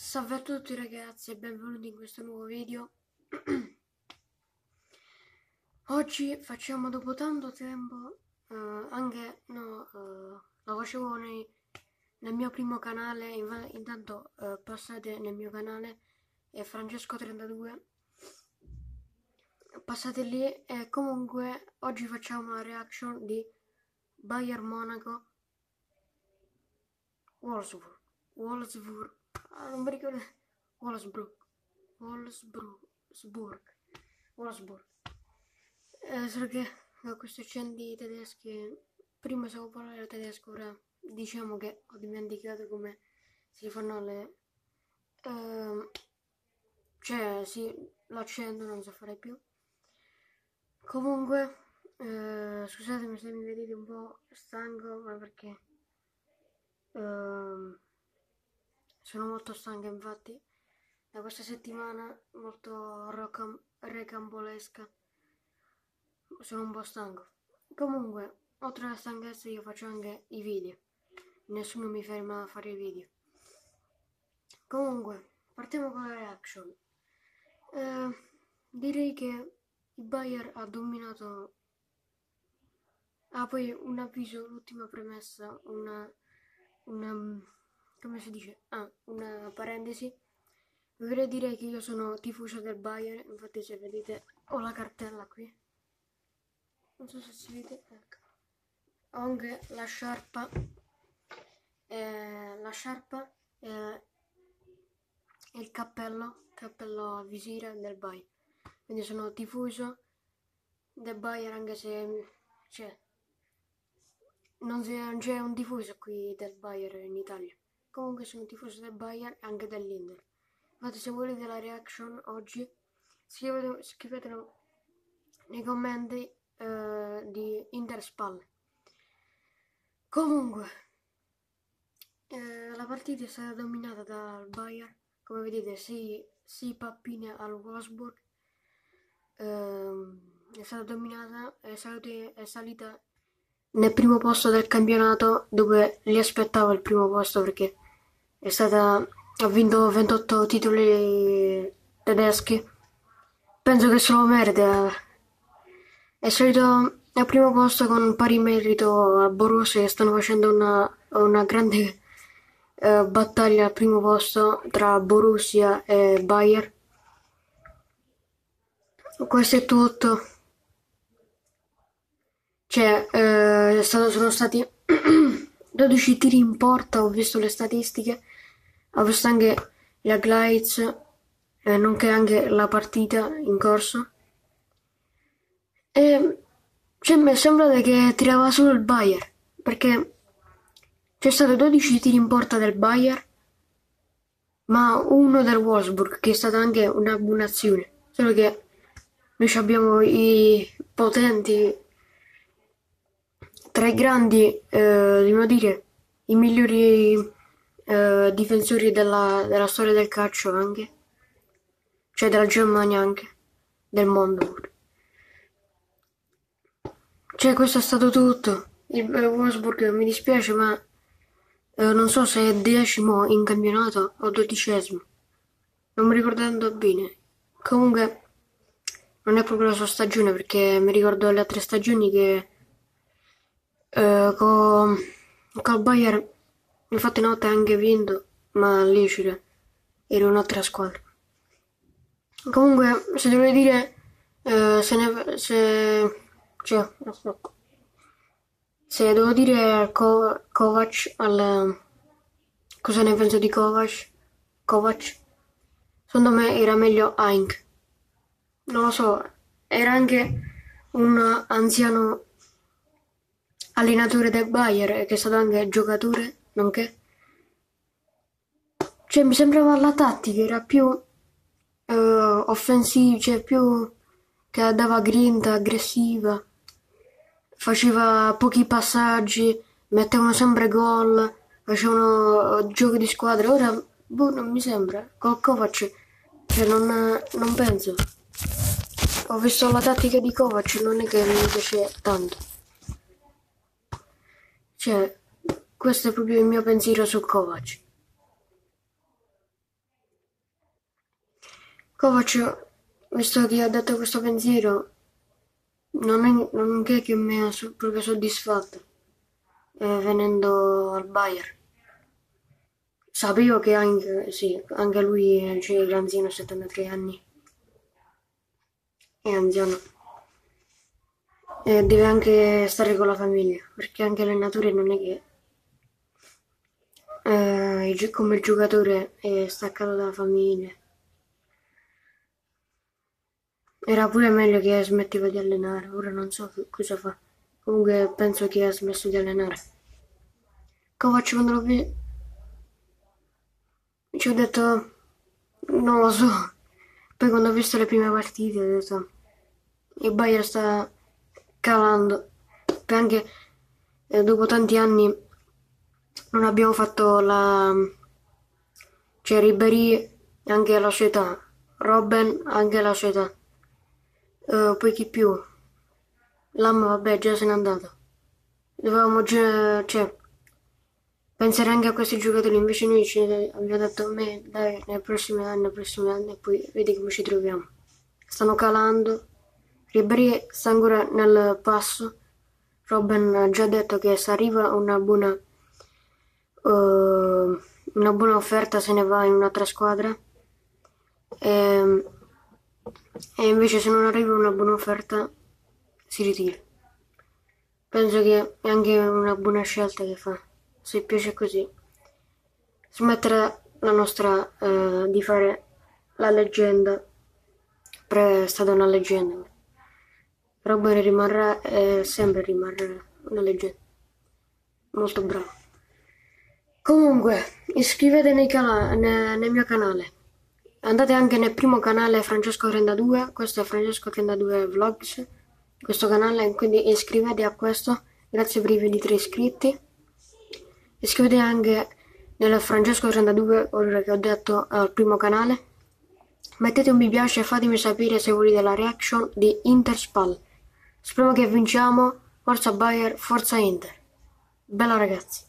Salve a tutti ragazzi e benvenuti in questo nuovo video. Oggi facciamo dopo tanto tempo, uh, anche no, uh, lo facevo nei, nel mio primo canale, intanto uh, passate nel mio canale, è Francesco32, passate lì e comunque oggi facciamo una reaction di Bayern Monaco Wolfsburg. Wolfsburg Ah, non mi ricordo. Wolfsburg. Wolfsburg. Wolfsburg. Eh, solo che ho questi accenti tedeschi. Prima sapevo parlare tedesco, ora diciamo che ho dimenticato come si fanno le... Uh, cioè, sì, l'accento non so fare più. Comunque, uh, scusatemi se mi vedete un po' stanco, ma perché... Uh, sono molto stanca infatti da questa settimana molto recambolesca. Sono un po' stanco. Comunque, oltre alla stanchezza io faccio anche i video. Nessuno mi ferma a fare i video. Comunque, partiamo con la reaction. Eh, direi che il Bayer ha dominato... Ah, poi un avviso, l'ultima premessa, una... una come si dice? Ah, una parentesi. Vorrei dire che io sono tifoso del Bayern, infatti se vedete ho la cartella qui. Non so se si vede, ecco. Ho anche la sciarpa, eh, la sciarpa eh, e il cappello, cappello a visira del Bayern. Quindi sono tifoso del Bayern anche se cioè, non c'è un tifoso qui del Bayern in Italia. Comunque sono tifoso del Bayern e anche dell'Inter. Infatti se volete la reaction oggi scrivete, scrivetelo nei commenti eh, di Inter Spalle. Comunque eh, la partita è stata dominata dal Bayern, come vedete 6 pappine al Wolfsburg. Eh, è stata dominata, è, salita, è salita nel primo posto del campionato dove li aspettava il primo posto perché stata, ha vinto 28 titoli tedeschi. Penso che se lo merita. È salito al primo posto con pari merito a Borussia che stanno facendo una, una grande eh, battaglia al primo posto tra Borussia e Bayern. Questo è tutto. Cioè, eh, sono stati 12 tiri in porta, ho visto le statistiche, ho visto anche la glides, eh, nonché anche la partita in corso. E cioè, mi è sembrato che tirava solo il Bayern, perché c'è stato 12 tiri in porta del Bayern, ma uno del Wolfsburg, che è stata anche una buona azione. Solo che noi abbiamo i potenti tra i grandi, eh, devo dire, i migliori eh, difensori della, della, storia del calcio anche, cioè della Germania anche, del mondo Cioè questo è stato tutto. Il Wolfsburg mi dispiace ma eh, non so se è decimo in campionato o dodicesimo. Non mi ricordo tanto bene. Comunque non è proprio la sua stagione perché mi ricordo le altre stagioni che eh, con, col Bayern infatti una volta anche vinto ma c'era era un'altra squadra. Comunque se devo dire eh, se ne se cioè se devo dire Ko, Kovac al cosa ne penso di Kovac? Kovac? Secondo me era meglio Heinck non lo so era anche un anziano allenatore del Bayern che è stato anche giocatore, nonché. Cioè mi sembrava la tattica era più uh, offensiva, cioè più che dava grinta, aggressiva, faceva pochi passaggi, mettevano sempre gol, facevano giochi di squadra. Ora, boh, non mi sembra. Col Kovac, cioè non, non penso. Ho visto la tattica di Kovac, non è che mi piace tanto. Cioè, questo è proprio il mio pensiero su Kovac. Kovac, visto che ha detto questo pensiero, non è, non è che mi ha proprio soddisfatto eh, venendo al Bayern. Sapevo che anche, sì, anche lui è cioè, l'anziano, 73 anni. È anziano. E deve anche stare con la famiglia, perché anche l'allenatore non è che eh, come giocatore è staccato dalla famiglia. Era pure meglio che smetteva di allenare, ora non so cosa fa. Comunque penso che ha smesso di allenare. Kovac quando l'ho visto ci ho detto non lo so. Poi quando ho visto le prime partite ho detto il Bayern sta calando. Poi anche eh, dopo tanti anni non abbiamo fatto la cioè Ribéry anche la sua età Robben anche la sua età uh, poi chi più? Lam vabbè già se n'è andato. Dovevamo già cioè pensare anche a questi giocatori. Invece noi ci abbiamo detto a me dai nei prossimi anni nei prossimi anni e poi vedi come ci troviamo. Stanno calando Ribéry ancora nel passo Robben ha già detto che se arriva una buona uh, una buona offerta se ne va in un'altra squadra e, ehm, e invece se non arriva una buona offerta si ritira. Penso che è anche una buona scelta che fa, se piace così. Smettere la nostra uh, di fare la leggenda, però è stata una leggenda. Robert rimarrà e sempre rimarrà una leggenda. Molto bravo. Comunque, iscrivetevi nel, cana- nel mio canale. Andate anche nel primo canale Francesco32, questo è Francesco32 Vlogs, questo canale, quindi iscrivetevi a questo, grazie per i 23 iscritti. Iscrivetevi anche nel Francesco32, ora che ho detto al primo canale. Mettete un mi piace e fatemi sapere se volete la reaction di Interspal. Speriamo che vinciamo, forza Bayer, forza Inter. Bella ragazzi.